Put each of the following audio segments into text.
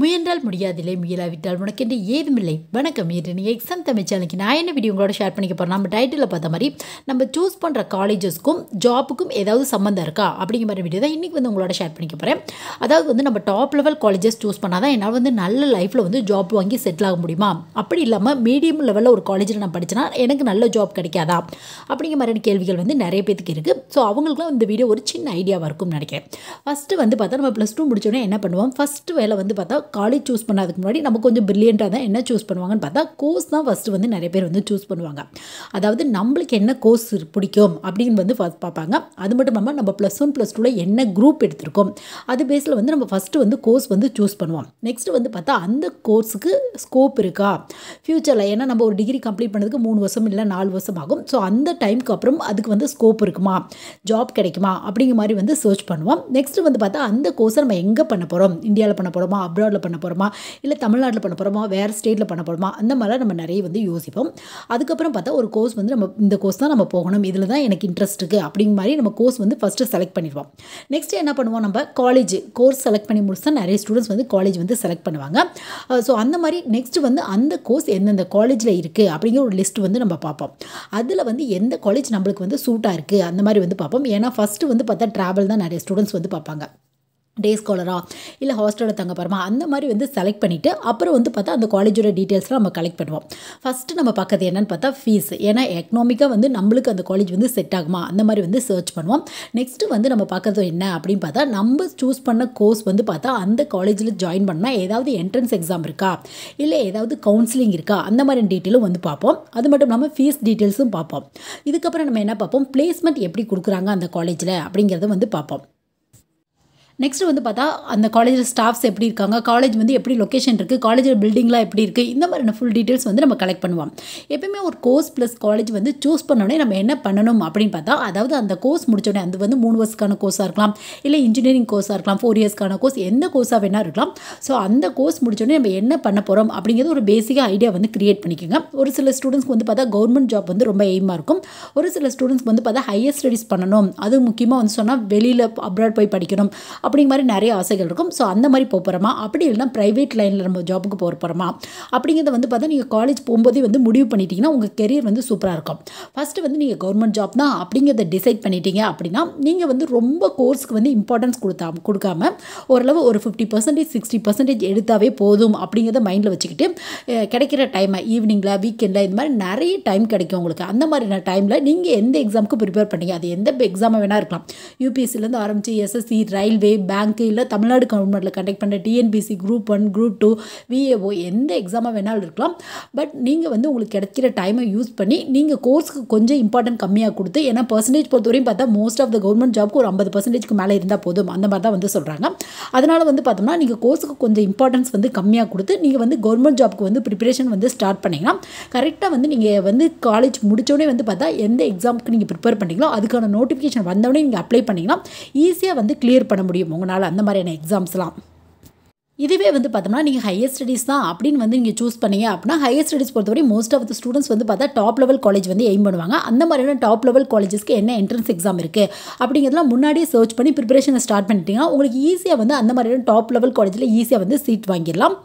முயன்றால் முடியாதில்லை முயலாவிட்டால் உனக்கென்று ஏதுமில்லை. வணக்கம் என்று நீங்கள் எக்ஸாம் தமிழ் சேனலுக்கு நான் என்ன வீடியோ உங்களோட ஷேர் பண்ணிக்க போகிறேன் நம்ம டைட்டிலில் பார்த்த மாதிரி நம்ம சூஸ் பண்ணுற காலேஜஸ்க்கும் ஜாப்புக்கும் ஏதாவது சம்மந்தம் இருக்கா? அப்படிங்கிற மாதிரி வீடியோ தான் இன்றைக்கி வந்து உங்களோட ஷேர் பண்ணிக்க போகிறேன் அதாவது வந்து நம்ம டாப் லெவல் காலேஜஸ் சூஸ் பண்ணால் தான் என்னால் வந்து நல்ல லைஃப்பில் வந்து ஜாப் வாங்கி செட்டில் ஆக முடியுமா? அப்படி இல்லாமல் மீடியம் லெவலில் ஒரு காலேஜில் நான் படித்தேன்னா எனக்கு நல்ல ஜாப் கிடைக்காதா? அப்படிங்கிற மாதிரியான கேள்விகள் வந்து நிறைய பேத்துக்கு இருக்குது ஸோ அவங்களுக்குலாம் இந்த வீடியோ ஒரு சின்ன ஐடியாவாக இருக்கும்னு நினைக்கிறேன். ஃபஸ்ட்டு வந்து பார்த்தா நம்ம ப்ளஸ் டூ முடிச்சோடனே என்ன பண்ணுவோம்? ஃபஸ்ட்டு வேலை வந்து பார்த்தா காலேஜ் சூஸ் பண்ணதுக்கு முன்னாடி நம்ம கொஞ்சம் ப்ரில்லியண்ட்டாக தான் என்ன சூஸ் பண்ணுவாங்கன்னு பார்த்தா கோர்ஸ் தான் ஃபஸ்ட்டு வந்து நிறைய பேர் வந்து சூஸ் பண்ணுவாங்க. அதாவது நம்மளுக்கு என்ன கோர்ஸ் பிடிக்கும் அப்படின்னு வந்து ஃபஸ்ட் பார்ப்பாங்க. அது மட்டும் இல்லாமல் நம்ம ப்ளஸ் ஒன் ப்ளஸ் டூவில் என்ன குரூப் எடுத்திருக்கோம் அது பேஸில் வந்து நம்ம ஃபஸ்ட்டு வந்து கோர்ஸ் வந்து சூஸ் பண்ணுவோம். நெக்ஸ்ட் வந்து பார்த்தா அந்த கோர்ஸுக்கு ஸ்கோப் இருக்கா? ஃப்யூச்சரில் ஏன்னா நம்ம ஒரு டிகிரி கம்ப்ளீட் பண்ணதுக்கு மூணு வருஷம் இல்லை நாலு வருஷம் ஆகும். ஸோ அந்த டைமுக்கு அப்புறம் அதுக்கு வந்து ஸ்கோப் இருக்குமா? ஜாப் கிடைக்குமா? அப்படிங்கிற மாதிரி வந்து சர்ச் பண்ணுவோம். நெக்ஸ்ட் வந்து பார்த்தா அந்த கோர்ஸை நம்ம எங்கே பண்ண போகிறோம் இந்தியாவில் பண்ண போகிறோமா அப்ராடில் பண்ண போகிறோமா இல்லை தமிழ்நாட்டில் பண்ண போகிறோமா வேறு ஸ்டேட்டில் பண்ண போகிறோமா அந்த மாதிரிலாம் நம்ம நிறைய வந்து யோசிப்போம். அதுக்கப்புறம் பார்த்தா ஒரு கோர்ஸ் வந்து நம்ம இந்த கோர்ஸ் தான் நம்ம போகணும். இதில் தான் எனக்கு இன்ட்ரெஸ்ட் இருக்குது அப்படிங்கிற மாதிரி நம்ம கோர்ஸ் வந்து ஃபஸ்ட்டு செலக்ட் பண்ணிடுவோம். நெக்ஸ்ட் என்ன பண்ணுவோம்? நம்ம காலேஜ் கோர்ஸ் செலக்ட் பண்ணி முடிச்சா நிறைய ஸ்டூடெண்ட்ஸ் வந்து காலேஜ் வந்து செலக்ட் பண்ணுவாங்க. ஸோ அந்த மாதிரி நெக்ஸ்ட் வந்து அந்த கோர்ஸ் எந்தெந்த காலேஜில் இருக்குது அப்படிங்கிற ஒரு லிஸ்ட் வந்து நம்ம பார்ப்போம். அதில் வந்து எந்த காலேஜ் நம்மளுக்கு வந்து சூட்டாக இருக்குது அந்த மாதிரி வந்து பார்ப்போம். ஏன்னா ஃபஸ்ட்டு வந்து பார்த்தா ட்ராவல் தான் நிறைய ஸ்டூடெண்ட்ஸ் வந்து பார்ப்பாங்க. டே ஸ்காலரா இல்லை ஹாஸ்டலில் தங்க போகிறோமா அந்த மாதிரி வந்து செலக்ட் பண்ணிவிட்டு அப்புறம் வந்து பார்த்தா அந்த காலேஜோட டீட்டெயில்ஸ்லாம் நம்ம கலெக்ட் பண்ணுவோம். ஃபஸ்ட்டு நம்ம பார்க்கறது என்னென்னு பார்த்தா ஃபீஸ் ஏன்னா எக்கனாமிக்காக வந்து நம்மளுக்கு அந்த காலேஜ் வந்து செட் ஆகுமா? அந்த மாதிரி வந்து சர்ச் பண்ணுவோம். நெக்ஸ்ட்டு வந்து நம்ம பார்க்குறது என்ன அப்படின்னு பார்த்தா நம்ம சூஸ் பண்ண கோர்ஸ் வந்து பார்த்தா அந்த காலேஜில் ஜாயின் பண்ணால் ஏதாவது என்ட்ரன்ஸ் எக்ஸாம் இருக்கா? இல்லை ஏதாவது கவுன்சிலிங் இருக்கா? அந்த மாதிரி டீட்டெயிலும் வந்து பார்ப்போம். அது மட்டும் இல்லாமல் ஃபீஸ் டீட்டெயில்ஸும் பார்ப்போம். இதுக்கப்புறம் நம்ம என்ன பார்ப்போம்? பிளேஸ்மெண்ட் எப்படி கொடுக்குறாங்க அந்த காலேஜில் அப்படிங்கிறத வந்து பார்ப்போம். நெக்ஸ்ட் வந்து பார்த்தா அந்த காலேஜில் ஸ்டாஃப்ஸ் எப்படி இருக்காங்க காலேஜ் வந்து எப்படி லொக்கேஷன் இருக்குது காலேஜில் பில்டிங்லாம் எப்படி இருக்குது இந்த மாதிரியான ஃபுல் டீட்டெயில்ஸ் வந்து நம்ம கலெக்ட் பண்ணுவோம். எப்பயுமே ஒரு கோர்ஸ் ப்ளஸ் காலேஜ் வந்து சூஸ் பண்ணோடனே நம்ம என்ன பண்ணணும் அப்படின்னு பார்த்தா அதாவது அந்த கோர்ஸ் முடிச்சோடனே அது வந்து மூணு வருஷத்துக்கான கோர்ஸாக இருக்கலாம் இல்லை இன்ஜினியரிங் கோர்ஸாக இருக்கலாம் ஃபோர் இயர்ஸ்க்கான கோர்ஸ் எந்த கோர்ஸாக வேணால் இருக்கலாம். ஸோ அந்த கோர்ஸ் முடிச்சோடனே நம்ம என்ன பண்ண போகிறோம் அப்படிங்கிறது ஒரு பேசிக்காக ஐடியா வந்து கிரியேட் பண்ணிக்கோங்க. ஒரு சில ஸ்டூடெண்ட்ஸ்க்கு வந்து பார்த்தா கவர்மெண்ட் ஜாப் வந்து ரொம்ப எய்மாக இருக்கும். ஒரு சில ஸ்டூடெண்ட்ஸ்க்கு வந்து பார்த்தா ஹையர் ஸ்டடீஸ் பண்ணணும். அது முக்கியமாக வந்து சொன்னால் வெளியில் அப்ராட் போய் படிக்கணும். அப்படிங்கிற மாதிரி நிறைய ஆசைகள் இருக்கும். ஸோ அந்த மாதிரி போக போகிறோமா அப்படி இல்லைனா ப்ரைவேட் லைனில் நம்ம ஜாபுக்கு போக போகிறோமா அப்படிங்கிறத வந்து பார்த்தா நீங்கள் காலேஜ் போகும்போதே வந்து முடிவு பண்ணிட்டீங்கன்னா உங்கள் கெரியர் வந்து சூப்பராக இருக்கும். ஃபஸ்ட்டு வந்து நீங்கள் கவர்மெண்ட் ஜாப் தான் அப்படிங்கிறத டிசைட் பண்ணிட்டீங்க அப்படின்னா நீங்கள் வந்து ரொம்ப கோர்ஸ்க்கு வந்து இம்பார்ட்டன்ஸ் கொடுத்தா கொடுக்காம ஓரளவு ஒரு ஃபிஃப்டி பர்சன்டேஜ் சிக்ஸ்டி பர்சன்டேஜ் எடுத்தாவே போதும் அப்படிங்கிறத மைண்டில் வச்சுக்கிட்டு கிடைக்கிற டைமை ஈவினிங்கில் வீக்கெண்டில் இந்த மாதிரி நிறைய டைம் கிடைக்கும் உங்களுக்கு. அந்த மாதிரியான டைமில் நீங்கள் எந்த எக்ஸாமுக்கு ப்ரிப்பேர் பண்ணீங்க? அது எந்த எக்ஸாமாக வேணால் இருக்கலாம். யூபிஎஸ்சிலேருந்து ஆரம்பித்து எஸ்எஸ்சி ரயில்வே பேங்க்கு இல்லை தமிழ்நாடு கவர்மெண்ட்டில் கண்டக்ட் பண்ணுற TNPSC group one group two VAO எந்த எக்ஸாமாக வேணாலும் இருக்கலாம். பட் நீங்கள் வந்து உங்களுக்கு கிடைக்கிற டைமை யூஸ் பண்ணி நீங்கள் கோர்ஸ்க்கு கொஞ்சம் இம்பார்ட்டன்ட் கம்மியாக கொடுத்து ஏன்னா பர்சன்டேஜ் பொறுத்தவரையும் பார்த்தா மோஸ்ட் ஆஃப் த கவர்மெண்ட் ஜாப்க்கு ஒரு ஐம்பது பர்சன்டேஜ்க்கு மேலே இருந்தால் போதும். அந்த மாதிரி தான் வந்து சொல்கிறாங்க அதனால் வந்து பார்த்தோம்னா நீங்கள் கோர்ஸுக்கு கொஞ்சம் இம்பார்ட்டன்ஸ் வந்து கம்மியாக கொடுத்து நீங்கள் வந்து கவர்மெண்ட் ஜாப்க்கு வந்து ப்ரிப்பரேஷன் வந்து ஸ்டார்ட் பண்ணிங்கன்னா கரெக்டாக வந்து நீங்கள் வந்து காலேஜ் முடித்தோடனே வந்து பார்த்தா எந்த எக்ஸாமுக்கு நீங்கள் ப்ரிப்பேர் பண்ணிங்களோ அதுக்கான நோட்டிஃபிகேஷன் வந்தோடனே நீங்கள் அப்ளை பண்ணிங்கன்னா ஈஸியாக வந்து கிளியர் பண்ண முடியும். உங்களால் அந்த மாதிரியான எக்ஸாம்ஸ்லாம் இதுவே வந்து பார்த்தோம்னா நீங்கள் ஹையர் ஸ்டடீஸ் தான் அப்படின்னு வந்து நீங்கள் சூஸ் பண்ணீங்க அப்படின்னா ஹையர் ஸ்டடீஸ் பொறுத்தவரை மோஸ்ட் ஆஃப் த ஸ்டூடெண்ட்ஸ் வந்து பார்த்தா டாப் லெவல் காலேஜ் வந்து எய்ம் பண்ணுவாங்க. அந்த மாதிரியான டாப் லெவல் காலேஜஸ்க்கு என்ன என்ட்ரன்ஸ் எக்ஸாம் இருக்குது அப்படிங்கிறதுலாம் முன்னாடியே சர்ச் பண்ணி ப்ரிப்பரேஷனை ஸ்டார்ட் பண்ணிட்டீங்கன்னா உங்களுக்கு ஈஸியாக வந்து அந்த மாதிரியான டாப் லெவல் காலேஜில் ஈஸியாக வந்து சீட் வாங்கிடலாம்.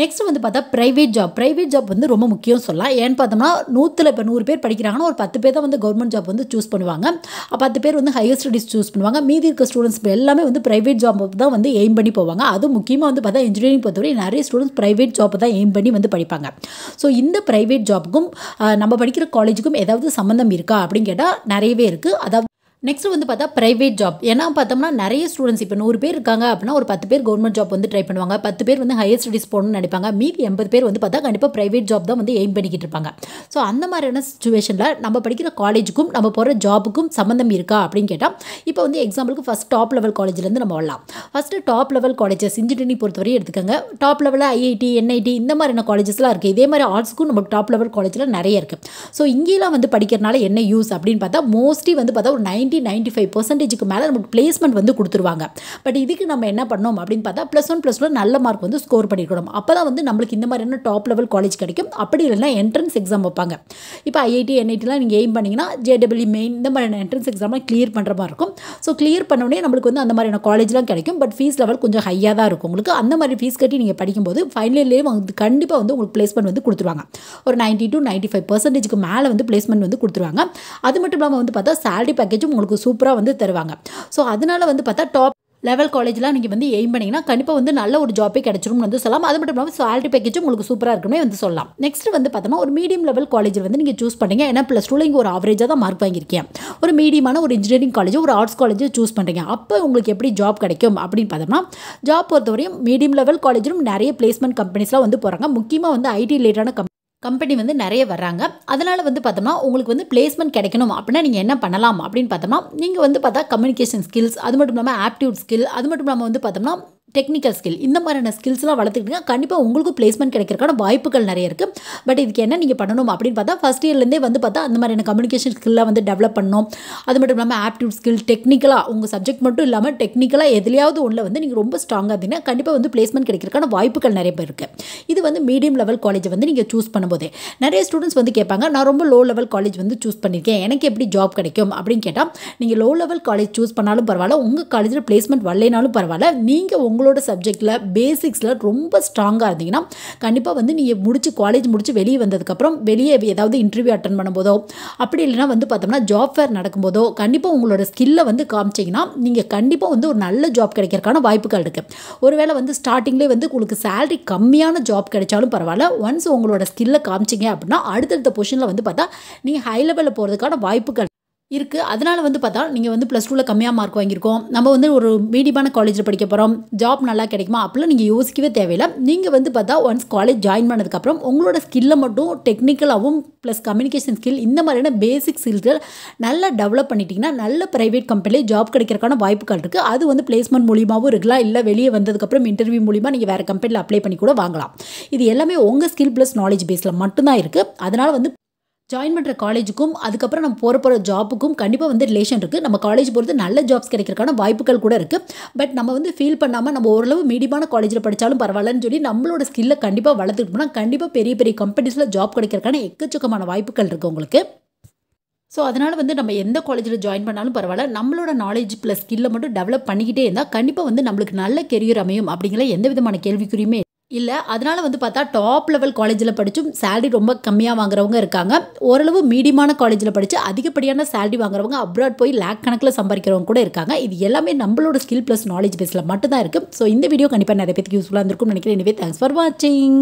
நெக்ஸ்ட் வந்து பார்த்தா ப்ரைவேட் ஜாப் ப்ரைவேட் ஜாப் வந்து ரொம்ப முக்கியம் சொல்லலாம். ஏன்னு பார்த்தோம்னா நூற்றில் இப்போ நூறு பேர் படிக்கிறாங்கன்னா ஒரு பத்து பேர் தான் வந்து கவர்மெண்ட் ஜாப் வந்து சூஸ் பண்ணுவாங்க. பத்து பேர் வந்து ஹையர் ஸ்டடீஸ் சூஸ் பண்ணுவாங்க. மீதி இருக்க ஸ்டூடெண்ட்ஸ் எல்லாமே வந்து ப்ரைவேட் ஜாப் தான் வந்து எய்ம் பண்ணி போவாங்க. அதுவும் முக்கியமாக வந்து பார்த்தா இன்ஜினியரிங் பொறுத்தவரை நிறைய ஸ்டூடெண்ட்ஸ் ப்ரைவேட் ஜாப் தான் எய்ம் பண்ணி வந்து படிப்பாங்க. ஸோ இந்த ப்ரைவேட் ஜாப்புக்கும் நம்ம படிக்கிற காலேஜுக்கும் ஏதாவது சம்மந்தம் இருக்கா அப்படின்னு கேட்டால் நிறையவே இருக்குது அதாவது நெக்ஸ்ட் வந்து பார்த்தா ப்ரைவேட் ஜாப் ஏன்னா பார்த்தோம்னா நிறைய ஸ்டூடெண்ட்ஸ் இப்போ நூறு பேர் இருக்காங்க அப்படின்னா ஒரு பத்து பேர் கவர்மெண்ட் ஜாப் வந்து ட்ரை பண்ணுவாங்க. பத்து பேர் வந்து ஹையர் ஸ்டடீஸ் போகணும்னு நினைப்பாங்க. மீதி எண்பது பேர் வந்து பார்த்தா கண்டிப்பாக ப்ரைவேட் ஜாப் தான் வந்து எய்ம் பண்ணிக்கிட்டு இருப்பாங்க. ஸோ அந்த மாதிரியான சுச்சுவேஷனில் நம்ம படிக்கிற காலேஜுக்கும் நம்ம போகிற ஜாபுக்கும் சம்மந்தம் இருக்கா அப்படின்னு கேட்டால் இப்போ வந்து எக்ஸாம்பிளுக்கு ஃபஸ்ட் டாப் லெவல் காலேஜ்லேருந்து நம்ம வரலாம். First top level colleges engineering பொறுத்தவரை எடுத்துக்கோங்க. டாப் லெவலில் ஐஐடி என்ஐடி இந்த மாதிரியான காலேஜஸ்லாம் இருக்குது இதே மாதிரி ஆர்ட்ஸ்க்கும் நமக்கு டாப் லெவல் காலேஜில் நிறைய இருக்குது ஸோ இங்கேலாம் வந்து படிக்கிறனால என்ன யூஸ் அப்படின்னு பார்த்தா மோஸ்ட்லி வந்து பார்த்தா ஒரு நைன் நைன்ட்டி நைன்ட்டி ஃபைவ் பர்சன்டேஜுக்கு மேலே நமக்கு பிளேஸ்மெண்ட் வந்து கொடுத்துருவாங்க. பட் இதுக்கு நம்ம என்ன பண்ணோம் அப்படின்னு பார்த்தா ப்ளஸ் ஒன் ப்ளஸ் டூ நல்ல மார்க் வந்து ஸ்கோர் பண்ணிக்கணும் அப்போ தான் வந்து நம்மளுக்கு இந்த மாதிரியான டாப் லெவல் காலேஜ் கிடைக்கும். அப்படி இல்லைன்னா என்ட்ரன்ஸ் எக்ஸாம் வைப்பாங்க. இப்போ ஐஐடி என்ஐடிலாம் நீங்கள் எய்ம் பண்ணிங்கன்னா ஜேடபிள்யூ மெயின் இந்த மாதிரியான என்ட்ரன்ஸ் எக்ஸாம்லாம் கிளியர் பண்ணுற மாதிரி இருக்கும். ஸோ கிளியர் பண்ணோடனே நம்மளுக்கு வந்து அந்த மாதிரியான காலேஜ்லாம் கிடைக்கும். பட் ஃபீஸ் லெவல் கொஞ்சம் ஹையாக தான் இருக்கும் உங்களுக்கு. அந்த மாதிரி ஃபீஸ் கட்டி நீங்கள் படிக்கும்போது ஃபைனல்லேயே வந்து கண்டிப்பாக வந்து உங்களுக்கு பிளேஸ்மெண்ட் வந்து கொடுத்துருவாங்க. ஒரு நைன்ட்டி டு நைன்ட்டி ஃபைவ் பர்சன்டேஜுக்கு மேலே வந்து பிளேஸ்மெண்ட் வந்து கொடுத்துருவாங்க. அது மட்டும் இல்லாமல் வந்து பார்த்தா சேலரி பேக்கேஜும் உங்களுக்கு சூப்பராக வந்து தருவாங்க. ஸோ அதனால வந்து பார்த்தா டாப் லெவல் காலேஜ்லாம் நீங்கள் வந்து எய்ம் பண்ணிங்கன்னா கண்டிப்பாக வந்து நல்ல ஒரு ஜாப்பே கிடச்சிரும்னு வந்து சொல்லலாம். அது மட்டும் இல்லாமல் சேலரி பேக்கேஜும் உங்களுக்கு சூப்பராக இருக்குமே வந்து சொல்லலாம். நெக்ஸ்ட் வந்து பார்த்தோம்னா ஒரு மீடியம் லெவல் காலேஜ் வந்து நீங்கள் சூஸ் பண்ணுறீங்க ஏன்னா ப்ளஸ் டூவில் இங்கே ஒரு ஆவரேஜாக தான் மார்க் வாங்கியிருக்கேன் ஒரு மீடியமான ஒரு இன்ஜினியரிங் காலேஜோ ஒரு ஆர்ட்ஸ் காலேஜ் சூஸ் பண்ணுறீங்க அப்போ உங்களுக்கு எப்படி ஜாப் கிடைக்கும் அப்படின்னு பார்த்தோம்னா ஜாப் பொறுத்தவரையும் மீடியம் லெவல் காலேஜிலும் நிறைய பிளேஸ்மெண்ட் கம்பெனிஸ்லாம் வந்து போகிறாங்க முக்கியமாக வந்து ஐடி ரிலேட்டடான கம் கம்பெனி வந்து நிறைய வர்றாங்க. அதனால் வந்து பார்த்தோம்னா உங்களுக்கு வந்து பிளேஸ்மெண்ட் கிடைக்கணும். அப்படின்னா நீங்கள் என்ன பண்ணலாம் அப்படின்னு பார்த்தோம்னா நீங்கள் வந்து பார்த்தா கம்யூனிகேஷன் ஸ்கில்ஸ் அது மட்டும் இல்லாமல் ஆப்டியூட் ஸ்கில் அது மட்டும் இல்லாமல் வந்து பார்த்தோம்னா டெக்னிக்கல் ஸ்கில் இந்த மாதிரியான ஸ்கில்ஸ்லாம் வளர்த்துக்கிட்டீங்க கண்டிப்பாக உங்களுக்கும் பிளேஸ்மெண்ட் கிடைக்கிறக்கான வாய்ப்புகள் நிறைய இருக்குது பட் இதுக்கு என்ன நீங்கள் பண்ணணும் அப்படின்னு பார்த்தா ஃபஸ்ட் இயர்லேருந்தே வந்து பார்த்தா அந்த மாதிரியான கம்யூனிகேஷன் ஸ்கில்லாம் வந்து டெவலப் பண்ணணும். அது மட்டும் இல்லாமல் ஆப்டியூட் ஸ்கில் டெக்னிக்கலாக உங்கள் சப்ஜெக்ட் மட்டும் இல்லாமல் டெக்னிக்கலாக எதுலையாவது ஒன்றில் வந்து நீங்கள் ரொம்ப ஸ்ட்ராங்காக இருந்தீங்கன்னா கண்டிப்பாக வந்து பிளேஸ்மெண்ட் கிடைக்கிறக்கான வாய்ப்புகள் நிறைய பேர் இருக்குது இது வந்து மீடியம் லெவல் காலேஜ் வந்து நீங்கள் சூஸ் பண்ணும்போதே. நிறைய ஸ்டூடெண்ட்ஸ் வந்து கேட்பாங்க நான் ரொம்ப லோ லெவல் காலேஜ் வந்து சூஸ் பண்ணியிருக்கேன் எனக்கு எப்படி ஜாப் கிடைக்கும்? அப்படின்னு கேட்டால் நீங்கள் லோ லெவல் காலேஜ் சூஸ் பண்ணாலும் பரவாயில்ல. உங்கள் காலேஜில் பிளேஸ்மெண்ட் வரலைனாலும் பரவாயில்ல. நீங்கள் உங்களோட சப்ஜெக்டில் பேசிக்ஸில் ரொம்ப ஸ்ட்ராங்காக இருந்தீங்கன்னா கண்டிப்பாக வந்து நீங்கள் முடிச்சு காலேஜ் முடிச்சு வெளியே வந்ததுக்கப்புறம் வெளியே ஏதாவது இன்டர்வியூ அட்டன் பண்ணும்போதோ அப்படி இல்லைனா வந்து பார்த்தோம்னா ஜாப் ஃபேர் நடக்கும்போதோ கண்டிப்பாக உங்களோட ஸ்கில்லை வந்து காமிச்சிங்கன்னா நீங்கள் கண்டிப்பாக வந்து ஒரு நல்ல ஜாப் கிடைக்கிறதுக்கான வாய்ப்புகள் இருக்குது ஒருவேளை வந்து ஸ்டார்டிங்லேயே வந்து உங்களுக்கு சேலரி கம்மியான ஜாப் கிடைச்சாலும் பரவாயில்ல. ஒன்ஸ் உங்களோட ஸ்கில்லை காமிச்சிங்க அப்படின்னா அடுத்தடுத்த பொசிஷனில் வந்து பார்த்தா நீங்கள் ஹை லெவலில் போகிறதுக்கான வாய்ப்புகள் இருக்குது அதனால் வந்து பார்த்தா நீங்கள் வந்து ப்ளஸ் டூவில் கம்மியாக மார்க் வாங்கியிருக்கோம். நம்ம வந்து ஒரு மீடியமான காலேஜில் படிக்க போகிறோம் ஜாப் நல்லா கிடைக்குமா? அப்படிலாம் நீங்கள் யோசிக்கவே தேவையில்லை. நீங்கள் வந்து பார்த்தா ஒன்ஸ் காலேஜ் ஜாயின் பண்ணதுக்கப்புறம் உங்களோட ஸ்கில்லை மட்டும் டெக்னிக்கலாகவும் ப்ளஸ் கம்யூனிகேஷன் ஸ்கில் இந்த மாதிரியான பேசிக் ஸ்கில்கள் நல்லா டெவலப் பண்ணிட்டீங்கன்னா நல்ல ப்ரைவேட் கம்பெனியில் ஜாப் கிடைக்கிறக்கான வாய்ப்புகள் இருக்குது அது வந்து பிளேஸ்மெண்ட் மூலியமாகவும் இருக்கலாம். இல்லை வெளியே வந்ததுக்கப்புறம் இன்டர்வியூ மூலிமா நீங்கள் வேறு கம்பெனியில் அப்ளை பண்ணி கூட வாங்கலாம். இது எல்லாமே உங்கள் ஸ்கில் ப்ளஸ் நாலேஜ் பேஸில் மட்டும்தான் இருக்குது அதனால் வந்து ஜாயின் பண்ணுற காலேஜுக்கும் அதுக்கப்புறம் நம்ம போகிற போகிற ஜாப்புக்கும் கண்டிப்பாக வந்து ரிலேஷன் இருக்குது நம்ம காலேஜ் பொறுத்து நல்ல ஜாப்ஸ் கிடைக்கிறதுக்கான வாய்ப்புகள் கூட இருக்குது பட் நம்ம வந்து ஃபீல் பண்ணாமல் நம்ம ஓரளவு மீடியமான காலேஜில் படித்தாலும் பரவாயில்லன்னு சொல்லி நம்மளோட ஸ்கில்லை கண்டிப்பாக வளர்த்துக்கிட்டோம்னா கண்டிப்பாக பெரிய பெரிய கம்பெனிஸில் ஜாப் கிடைக்கிறதுக்கான எக்கச்சக்கமான வாய்ப்புகள் இருக்குது உங்களுக்கு. ஸோ அதனால் வந்து நம்ம எந்த காலேஜில் ஜாயின் பண்ணாலும் பரவாயில்ல. நம்மளோட நாலேஜ் ப்ளஸ் ஸ்கில்லை மட்டும் டெவலப் பண்ணிக்கிட்டே இருந்தால் கண்டிப்பாக வந்து நம்மளுக்கு நல்ல கெரியர் அமையும் அப்படிங்கிற எந்த விதமான கேள்விக்குறியுமே இல்லை அதனால் வந்து பார்த்தா டாப் லெவல் காலேஜில் படித்தும் சேலரி ரொம்ப கம்மியாக வாங்குறவங்க இருக்காங்க. ஓரளவு மீடியமான காலேஜில் படித்து அதிகப்படியான சேலரி வாங்குறவங்க அப்ராட் போய் லேக் கணக்கில் சம்பாதிக்கிறவங்க கூட இருக்காங்க. இது எல்லாமே நம்மளோட ஸ்கில் ப்ளஸ் நாலேஜ் பேஸில் மட்டும்தான் இருக்குது ஸோ இந்த வீடியோ கண்டிப்பாக நிறைய பேருக்கு யூஸ்ஃபுல்லாக இருந்திருக்கும்னு நினைக்கிறேன். எனவே தேங்க்ஸ் ஃபார் வாட்சிங்